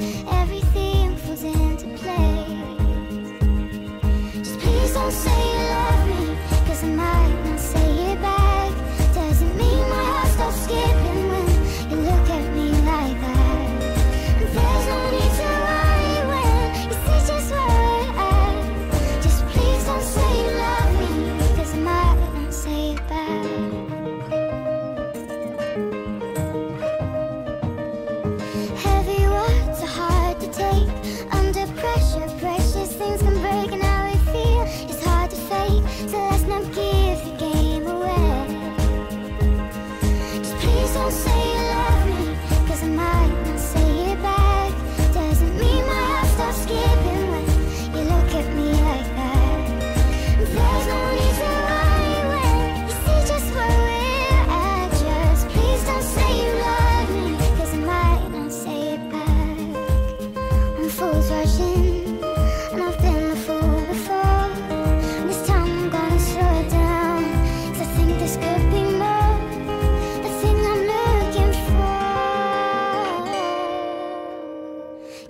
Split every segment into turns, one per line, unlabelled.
eyes. say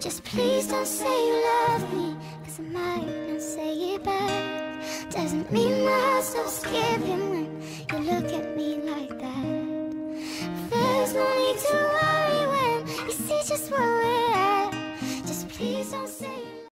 Just please don't say you love me Cause I might not say it back. Doesn't mean my heart stops giving when you look at me like that. There's no need to worry when you see just where we're at. Just please don't say